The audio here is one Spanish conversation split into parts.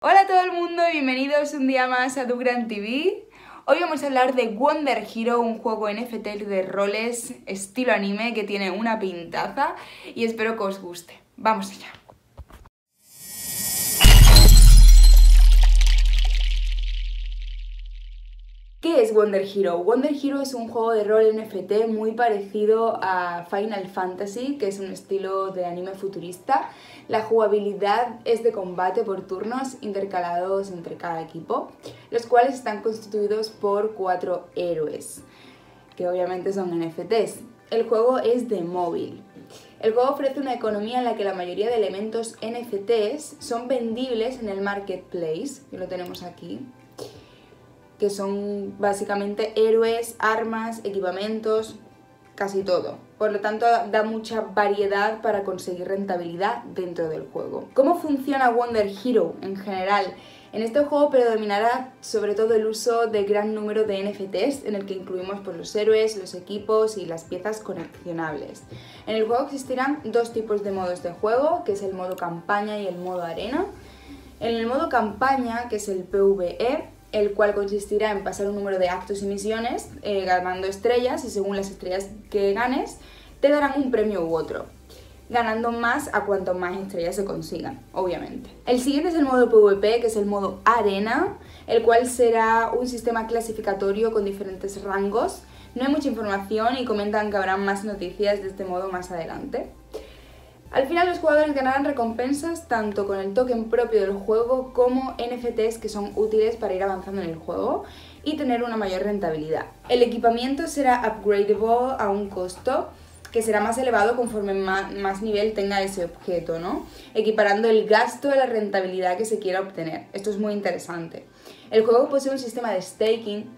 Hola a todo el mundo y bienvenidos un día más a Dugran TV. Hoy vamos a hablar de Wonder Hero, un juego NFT de roles estilo anime que tiene una pintaza y espero que os guste. Vamos allá. ¿Qué es Wonder Hero? Wonder Hero es un juego de rol NFT muy parecido a Final Fantasy, que es un estilo de anime futurista. La jugabilidad es de combate por turnos intercalados entre cada equipo, los cuales están constituidos por cuatro héroes, que obviamente son NFTs. El juego es de móvil. El juego ofrece una economía en la que la mayoría de elementos NFTs son vendibles en el marketplace, que lo tenemos aquí, que son básicamente héroes, armas, equipamientos, casi todo. Por lo tanto, da mucha variedad para conseguir rentabilidad dentro del juego. ¿Cómo funciona Wonder Hero en general? En este juego predominará sobre todo el uso de gran número de NFTs, en el que incluimos pues, los héroes, los equipos y las piezas coleccionables. En el juego existirán dos tipos de modos de juego, que es el modo campaña y el modo arena. En el modo campaña, que es el PvE, el cual consistirá en pasar un número de actos y misiones eh, ganando estrellas y según las estrellas que ganes te darán un premio u otro, ganando más a cuanto más estrellas se consigan, obviamente. El siguiente es el modo PvP, que es el modo arena, el cual será un sistema clasificatorio con diferentes rangos. No hay mucha información y comentan que habrá más noticias de este modo más adelante. Al final los jugadores ganarán recompensas tanto con el token propio del juego como NFTs que son útiles para ir avanzando en el juego y tener una mayor rentabilidad. El equipamiento será upgradable a un costo que será más elevado conforme más, nivel tenga ese objeto, ¿no? Equiparando el gasto a la rentabilidad que se quiera obtener. Esto es muy interesante. El juego posee un sistema de staking,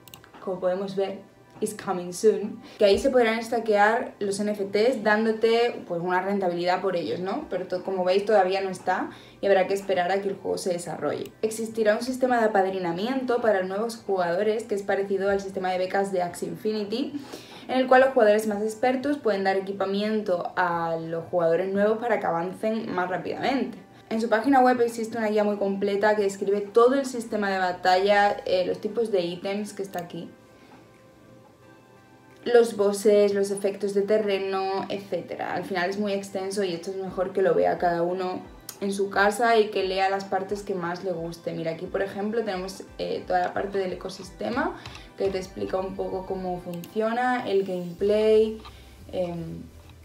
como podemos ver, is coming soon, que ahí se podrán stackear los NFTs dándote pues una rentabilidad por ellos, ¿no? Pero como veis todavía no está y habrá que esperar a que el juego se desarrolle. Existirá un sistema de apadrinamiento para nuevos jugadores que es parecido al sistema de becas de Axie Infinity, en el cual los jugadores más expertos pueden dar equipamiento a los jugadores nuevos para que avancen más rápidamente. En su página web existe una guía muy completa que describe todo el sistema de batalla, eh, los tipos de ítems que está aquí, los bosses, los efectos de terreno, etc. Al final es muy extenso y esto es mejor que lo vea cada uno en su casa y que lea las partes que más le guste. Mira, aquí por ejemplo tenemos eh, toda la parte del ecosistema que te explica un poco cómo funciona, el gameplay, em,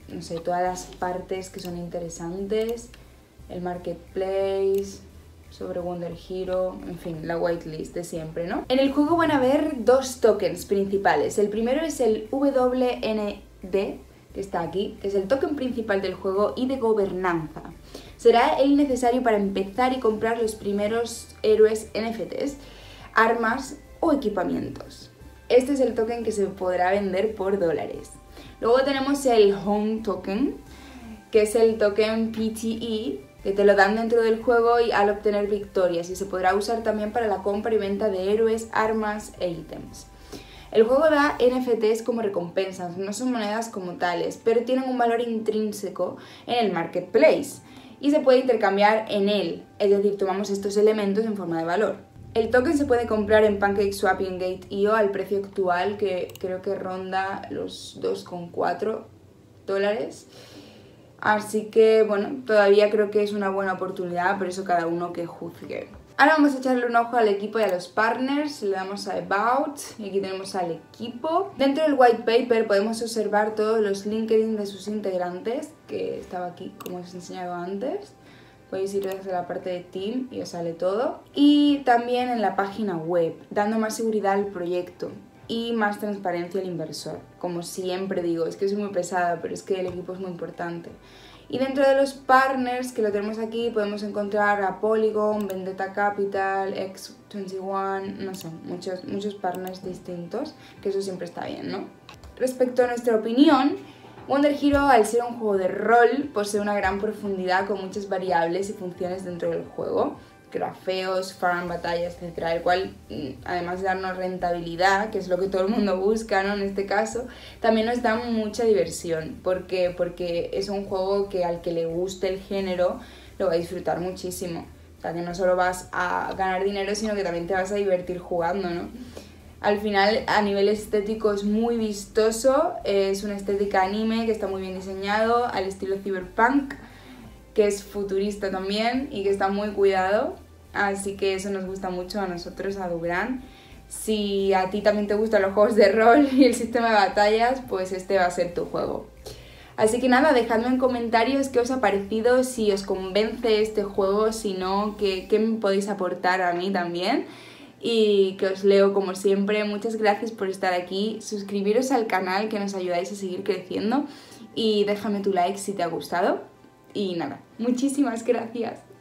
no sé, todas las partes que son interesantes, el marketplace, sobre Wonder Hero, en fin, la whitelist de siempre, ¿no? En el juego van a haber dos tokens principales. El primero es el WND, que está aquí, que es el token principal del juego y de gobernanza. Será el necesario para empezar y comprar los primeros héroes NFTs, armas o equipamientos. Este es el token que se podrá vender por dólares. Luego tenemos el Home Token, que es el token PTE, que te lo dan dentro del juego y al obtener victorias y se podrá usar también para la compra y venta de héroes, armas e ítems. El juego da NFTs como recompensas, no son monedas como tales, pero tienen un valor intrínseco en el marketplace y se puede intercambiar en él, es decir, tomamos estos elementos en forma de valor. El token se puede comprar en PancakeSwap y en Gate.io al precio actual que creo que ronda los 2,4 dólares. Así que bueno, todavía creo que es una buena oportunidad, por eso cada uno que juzgue. Ahora vamos a echarle un ojo al equipo y a los partners, le damos a About y aquí tenemos al equipo. Dentro del white paper podemos observar todos los LinkedIn de sus integrantes, que estaba aquí como os he enseñado antes. Podéis ir desde la parte de Team y os sale todo. Y también en la página web, dando más seguridad al proyecto y más transparencia al inversor. Como siempre digo, es que soy muy pesada, pero es que el equipo es muy importante. Y dentro de los partners que lo tenemos aquí podemos encontrar a Polygon, Vendetta Capital, X21, no sé, muchos, muchos partners distintos, que eso siempre está bien, ¿no? Respecto a nuestra opinión, Wonder Hero, al ser un juego de rol, posee una gran profundidad con muchas variables y funciones dentro del juego grafeos, farm, batallas, etcétera, el cual, mm, además de darnos rentabilidad, que es lo que todo el mundo busca, ¿no? En este caso, también nos da mucha diversión, porque porque es un juego que al que le guste el género lo va a disfrutar muchísimo. sea, que no solo vas a ganar dinero, sino que también te vas a divertir jugando, ¿no? Al final, a nivel estético es muy vistoso, es una estética anime que está muy bien diseñado, al estilo cyberpunk, que es futurista también y que está muy cuidado, así que eso nos gusta mucho a nosotros, a Dugran. Si a ti también te gustan los juegos de rol y el sistema de batallas, pues este va a ser tu juego. Así que nada, dejadme en comentarios qué os ha parecido, si os convence este juego, si no, qué, qué me podéis aportar a mí también y que os leo como siempre. Muchas gracias por estar aquí. Suscribiros al canal que nos ayudáis a seguir creciendo y déjame tu like si te ha gustado. Y nada, muchísimas gracias.